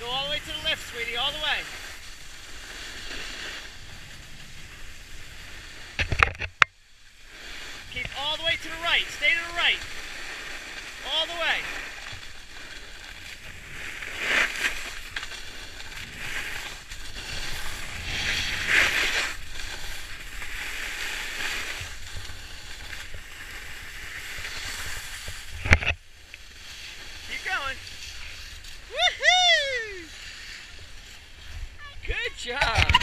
Go all the way to the left, sweetie, all the way. Keep all the way to the right. Stay to the right. job.